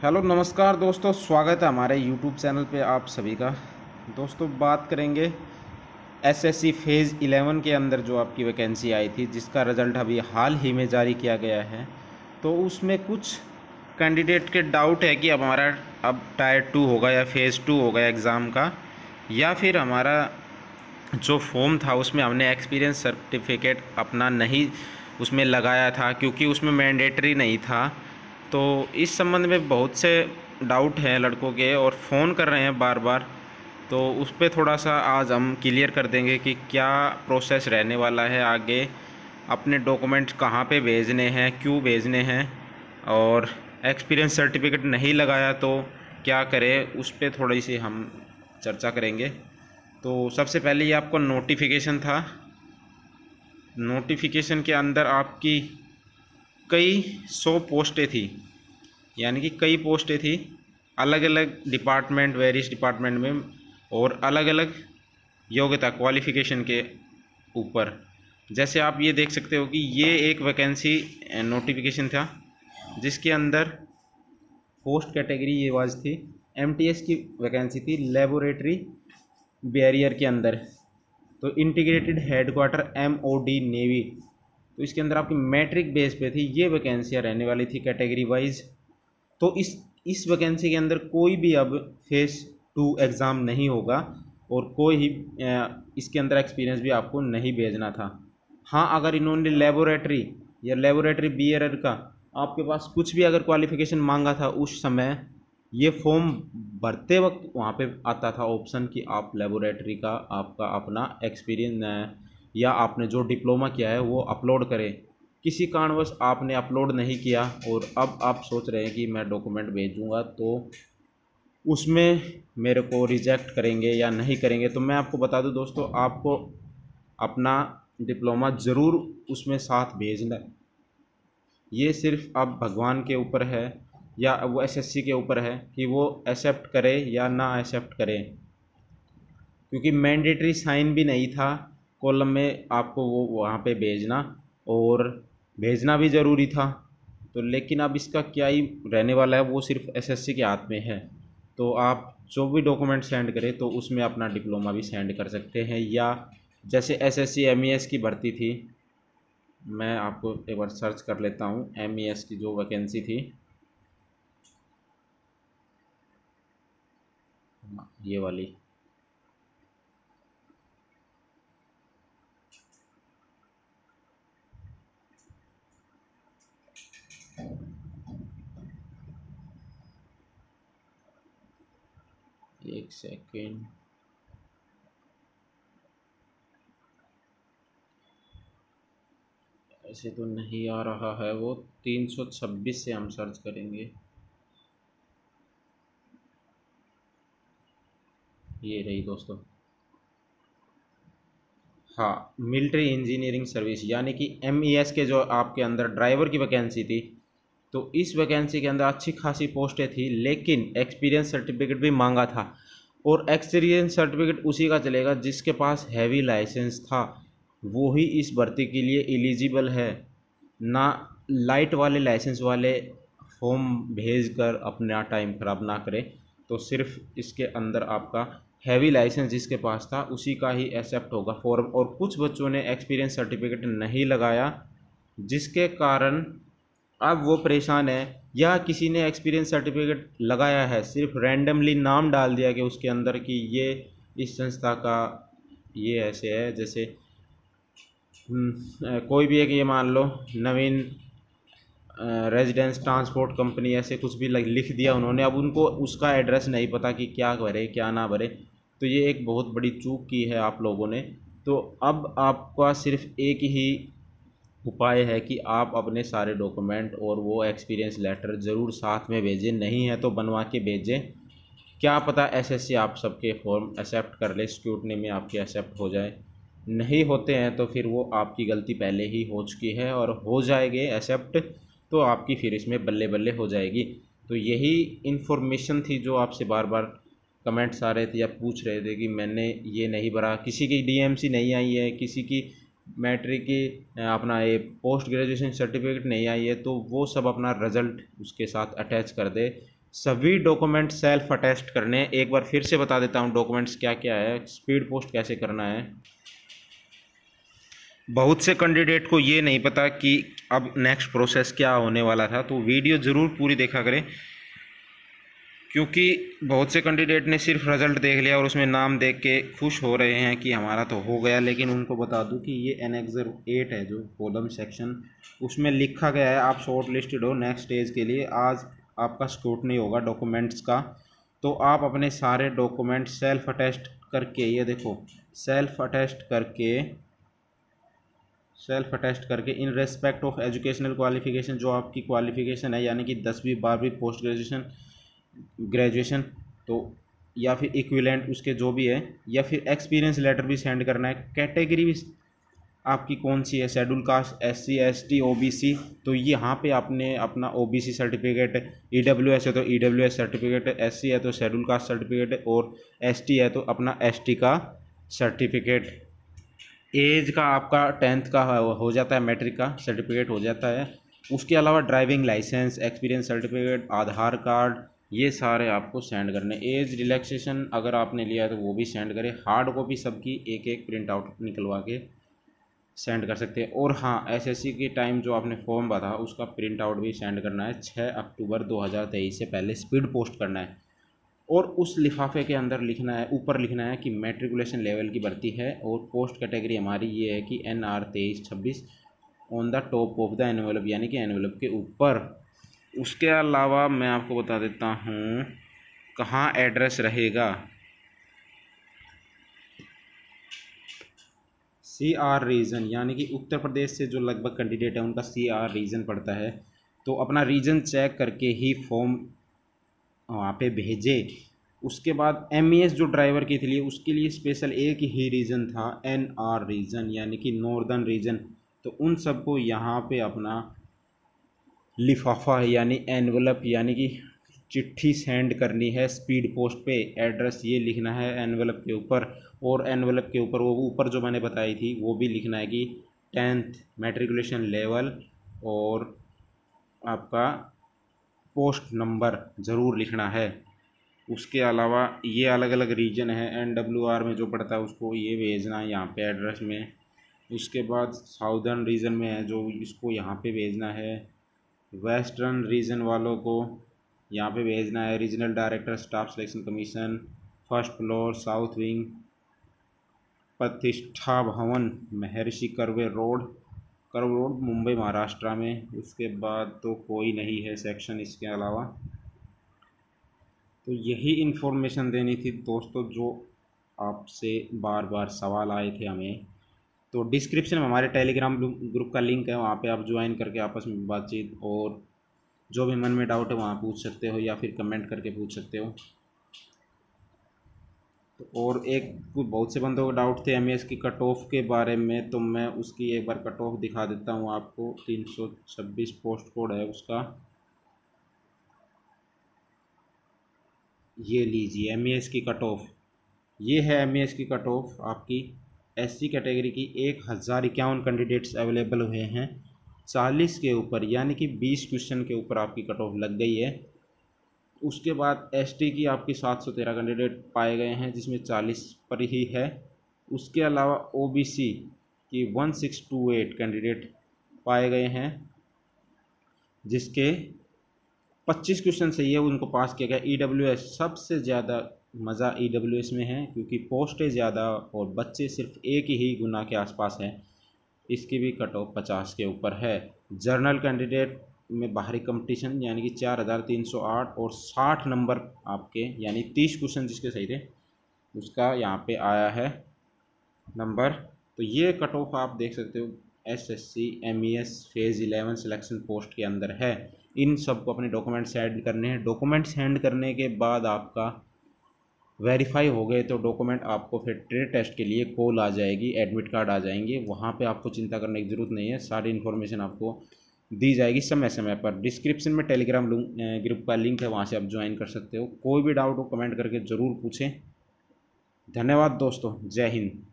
Hello, नमस्कार दोस्तों, स्वागत है हमारे यूट्यूब चैनल पे आप सभी का। दोस्तों, बात करेंगे एसएससी फ़ेज़ 11 के अंदर जो आपकी वैकेंसी आई थी, जिसका रिज़ल्ट अभी हाल ही में जारी किया गया है। तो उसमें कुछ कैंडिडेट के डाउट है कि अब हमारा अब टायर टू होगा या फ़ेज़ टू होगा एग्ज़ाम का, या फिर हमारा जो फॉर्म था उसमें हमने एक्सपीरियंस सर्टिफिकेट अपना नहीं उसमें लगाया था, क्योंकि उसमें मैंडेटरी नहीं था। तो इस संबंध में बहुत से डाउट हैं लड़कों के और फ़ोन कर रहे हैं बार बार तो उस पर थोड़ा सा आज हम क्लियर कर देंगे कि क्या प्रोसेस रहने वाला है आगे। अपने डॉक्यूमेंट्स कहाँ पे भेजने हैं, क्यों भेजने हैं और एक्सपीरियंस सर्टिफिकेट नहीं लगाया तो क्या करें, उस पर थोड़ी सी हम चर्चा करेंगे। तो सबसे पहले ये आपको नोटिफिकेशन था। नोटिफिकेशन के अंदर आपकी कई सौ पोस्टें थी, यानी कि कई पोस्टें थी अलग अलग डिपार्टमेंट वेरियस डिपार्टमेंट में और अलग अलग योग्यता क्वालिफ़िकेशन के ऊपर। जैसे आप ये देख सकते हो कि ये एक वैकेंसी नोटिफिकेशन था, जिसके अंदर पोस्ट कैटेगरी ये वाज थी एमटीएस की वैकेंसी थी लेबोरेटरी बैरियर के अंदर। तो इंटीग्रेटेड हेडक्वार्टर एमओडी नेवी तो इसके अंदर आपकी मैट्रिक बेस पे थी, ये वैकेंसियाँ रहने वाली थी कैटेगरी वाइज तो इस इस वैकेंसी के अंदर कोई भी अब फेस टू एग्ज़ाम नहीं होगा और कोई ही इसके अंदर एक्सपीरियंस भी आपको नहीं भेजना था। हाँ अगर इन्होंने लेबोरेटरी या लेबोरेटरी बी का आपके पास कुछ भी अगर क्वालिफिकेशन मांगा था उस समय, ये फॉर्म भरते वक्त वहाँ पे आता था ऑप्शन कि आप लेबोरेटरी का आपका अपना एक्सपीरियंस या आपने जो डिप्लोमा किया है वो अपलोड करें। किसी कारणवश आपने अपलोड नहीं किया और अब आप सोच रहे हैं कि मैं डॉक्यूमेंट भेजूँगा तो उसमें मेरे को रिजेक्ट करेंगे या नहीं करेंगे। तो मैं आपको बता दूँ दोस्तों, आपको अपना डिप्लोमा ज़रूर उसमें साथ भेजना ये सिर्फ़ अब भगवान के ऊपर है या वो एसएससी के ऊपर है कि वो एक्सेप्ट करे या ना एक्सेप्ट करे। क्योंकि मैंडेटरी साइन भी नहीं था कॉलम में आपको वो वहाँ पे भेजना और भेजना भी ज़रूरी था। तो लेकिन अब इसका क्या ही रहने वाला है, वो सिर्फ़ एसएससी के हाथ में है। तो आप जो भी डॉक्यूमेंट सेंड करें तो उसमें अपना डिप्लोमा भी सेंड कर सकते हैं या जैसे एसएससी एमईएस की भर्ती थी, मैं आपको एक बार सर्च कर लेता हूँ एमईएस की जो वैकेंसी थी। ये वाली। सेकेंड ऐसे तो नहीं आ रहा है वो, तीन सौ छब्बीस से हम सर्च करेंगे। ये रही दोस्तों। हाँ मिलिट्री इंजीनियरिंग सर्विस यानी कि एम e के जो आपके अंदर ड्राइवर की वैकेंसी थी तो इस वैकेंसी के अंदर अच्छी खासी पोस्टें थी, लेकिन एक्सपीरियंस सर्टिफिकेट भी मांगा था। और एक्सपीरियंस सर्टिफिकेट उसी का चलेगा जिसके पास हैवी लाइसेंस था। वो ही इस भर्ती के लिए एलिजिबल है। ना लाइट वाले लाइसेंस वाले फॉर्म भेज कर अपना टाइम ख़राब ना करें। तो सिर्फ़ इसके अंदर आपका हैवी लाइसेंस जिसके पास था, उसी का ही एक्सेप्ट होगा फॉर्म और कुछ बच्चों ने एक्सपीरियंस सर्टिफिकेट नहीं लगाया, जिसके कारण अब वो परेशान है। या किसी ने एक्सपीरियंस सर्टिफिकेट लगाया है सिर्फ़ रैंडमली नाम डाल दिया कि उसके अंदर कि ये इस संस्था का ये ऐसे है जैसे हम्म, कोई भी एक ये मान लो नवीन रेजिडेंस ट्रांसपोर्ट कंपनी ऐसे कुछ भी लिख दिया उन्होंने अब उनको उसका एड्रेस नहीं पता कि क्या भरे क्या ना भरे तो ये एक बहुत बड़ी चूक की है आप लोगों ने। तो अब आपका सिर्फ़ एक ही उपाय है कि आप अपने सारे डॉक्यूमेंट और वो एक्सपीरियंस लेटर ज़रूर साथ में भेजें, नहीं है तो बनवा के भेजें। क्या पता एसएससी आप सबके फॉर्म एक्सेप्ट कर ले स्क्रूटनी में आपके एक्सेप्ट हो जाए। नहीं होते हैं तो फिर वो आपकी गलती पहले ही हो चुकी है और हो जाएँगे एक्सेप्ट तो आपकी फिर इसमें बल्ले बल्ले हो जाएगी। तो यही इन्फॉर्मेशन थी जो आपसे बार बार कमेंट्स आ रहे थे या पूछ रहे थे कि मैंने ये नहीं भरा। किसी की डीएमसी नहीं आई है, किसी की मैट्रिक की अपना ये पोस्ट ग्रेजुएशन सर्टिफिकेट नहीं आई है तो वो सब अपना रिज़ल्ट उसके साथ अटैच कर दे। सभी डॉक्यूमेंट सेल्फ अटेस्ट करने एक बार फिर से बता देता हूँ डॉक्यूमेंट्स क्या क्या है, स्पीड पोस्ट कैसे करना है। बहुत से कैंडिडेट को ये नहीं पता कि अब नेक्स्ट प्रोसेस क्या होने वाला था तो वीडियो ज़रूर पूरी देखा करें। क्योंकि बहुत से कैंडिडेट ने सिर्फ़ रिज़ल्ट देख लिया और उसमें नाम देख के खुश हो रहे हैं कि हमारा तो हो गया, लेकिन उनको बता दूँ कि ये एनेक्सर एट है जो कॉलम सेक्शन उसमें लिखा गया है, आप शॉर्ट लिस्टेड हो नेक्स्ट स्टेज के लिए, आज आपका स्क्रूटनी होगा डॉक्यूमेंट्स का। तो आप अपने सारे डॉक्यूमेंट सेल्फ अटेस्ट करके, ये देखो सेल्फ अटेस्ट करके सेल्फ अटेस्ट करके in respect of educational qualification जो आपकी क्वालिफिकेशन है, यानी कि दसवीं, बारहवीं पोस्ट ग्रेजुएशन ग्रेजुएशन तो या फिर इक्विलेंट उसके जो भी है, या फिर एक्सपीरियंस लेटर भी सेंड करना है कैटेगरी भी आपकी कौन सी है schedule caste S C S T O B C तो यहाँ पे आपने अपना O B C certificate E W S है तो E W S certificate S C है तो शेड्यूल कास्ट सर्टिफिकेट और एस टी है तो अपना एस टी का सर्टिफिकेट एज का आपका टेंथ का हो जाता है मैट्रिक का सर्टिफिकेट हो जाता है. उसके अलावा driving licence experience certificate Aadhaar card ये सारे आपको सेंड करने। एज रिलैक्सेशन अगर आपने लिया है तो वो भी सेंड करें। हार्ड कॉपी सबकी एक एक प्रिंट आउट निकलवा के सेंड कर सकते हैं। और हाँ एसएससी के टाइम जो आपने फॉर्म भरा, उसका प्रिंट आउट भी सेंड करना है। छः अक्टूबर 2023 से पहले स्पीड पोस्ट करना है। और उस लिफाफे के अंदर लिखना है, ऊपर लिखना है कि मेट्रिकुलेशन लेवल की भर्ती है। और पोस्ट कैटेगरी हमारी ये है कि एन आर तेईस छब्बीस on the top of the envelope यानी कि एनवेलप के ऊपर उसके अलावा मैं आपको बता देता हूँ कहाँ एड्रेस रहेगा। सी आर रीजन यानी कि उत्तर प्रदेश से जो लगभग कैंडिडेट है, उनका सी आर रीजन पड़ता है। तो अपना रीजन चेक करके ही फॉर्म वहाँ पे भेजे। उसके बाद एम e जो ड्राइवर की थी, उसके लिए स्पेशल एक ही रीज़न था एन आर रीजन यानी कि नॉर्दर्न रीजन तो उन सबको यहाँ पे अपना लिफाफा यानी एनवलप, यानी कि चिट्ठी सेंड करनी है, स्पीड पोस्ट पे एड्रेस ये लिखना है एनवलप के ऊपर, और एनवलप के ऊपर, वो ऊपर जो मैंने बताई थी, वो भी लिखना है कि टेंथ मेट्रिकुलेशन लेवल, और आपका पोस्ट नंबर ज़रूर लिखना है। उसके अलावा ये अलग अलग रीजन है एन डब्ल्यू आर में जो पड़ता है, उसको ये भेजना है यहाँ पे एड्रेस में। उसके बाद साउदर्न रीजन में है, जो इसको यहाँ पे भेजना है। वेस्टर्न रीजन वालों को यहाँ पे भेजना है। Regional director, staff selection commission, first floor, south wing, Pratishtha Bhavan, Maharshi Karve road Karve road, Mumbai, Maharashtra में। उसके बाद तो कोई नहीं है सेक्शन इसके अलावा। तो यही इन्फॉर्मेशन देनी थी। दोस्तों, जो आपसे बार बार सवाल आए थे हमें तो डिस्क्रिप्शन में हमारे टेलीग्राम ग्रुप का लिंक है, वहाँ पे आप ज्वाइन करके आपस में बातचीत और जो भी मन में डाउट है वहाँ पूछ सकते हो या फिर कमेंट करके पूछ सकते हो। तो और एक बहुत से बंदों को डाउट थे एम की कट ऑफ़ के बारे में तो मैं उसकी एक बार कट ऑफ़ दिखा देता हूँ आपको। तीन सौ छब्बीस पोस्ट कोड है उसका। ये लीजिए एम की कट ऑफ़ ये है एम की कट ऑफ़ आपकी। एससी कैटेगरी की एक हज़ार इक्यावन कैंडिडेट्स अवेलेबल हुए हैं। चालीस के ऊपर, यानी कि बीस क्वेश्चन के ऊपर आपकी कट ऑफ़ लग गई है। उसके बाद एसटी की आपकी सात सौ तेरह कैंडिडेट पाए गए हैं, जिसमें चालीस पर ही है। उसके अलावा ओबीसी की one six two eight candidate पाए गए हैं, जिसके पच्चीस क्वेश्चन सही है, उनको पास किया गया। ई डब्ल्यू एस सबसे ज़्यादा मज़ा ई डब्ल्यू एस में है, क्योंकि पोस्टें ज़्यादा और बच्चे सिर्फ़ एक ही गुना के आसपास हैं, इसकी भी कट ऑफ़ पचास के ऊपर है। जर्नल कैंडिडेट में बाहरी कंपटीशन, यानी कि चार हज़ार तीन सौ आठ और साठ नंबर आपके, यानी तीस क्वेश्चन जिसके सही थे, उसका यहाँ पे आया है नंबर। तो ये कट ऑफ़ आप देख सकते हो S S C M E S phase eleven selection post के अंदर है। इन सबको अपने डॉक्यूमेंट्स सेंड करने हैं। डॉक्यूमेंट सेंड करने के बाद आपका वेरीफाई हो गए तो डॉक्यूमेंट आपको फिर ट्रेड टेस्ट के लिए कॉल आ जाएगी, एडमिट कार्ड आ जाएँगे। वहाँ पे आपको चिंता करने की ज़रूरत नहीं है, सारी इन्फॉर्मेशन आपको दी जाएगी समय समय पर। डिस्क्रिप्शन में टेलीग्राम ग्रुप का लिंक है, वहाँ से आप ज्वाइन कर सकते हो। कोई भी डाउट हो कमेंट करके ज़रूर पूछें। धन्यवाद दोस्तों, जय हिंद।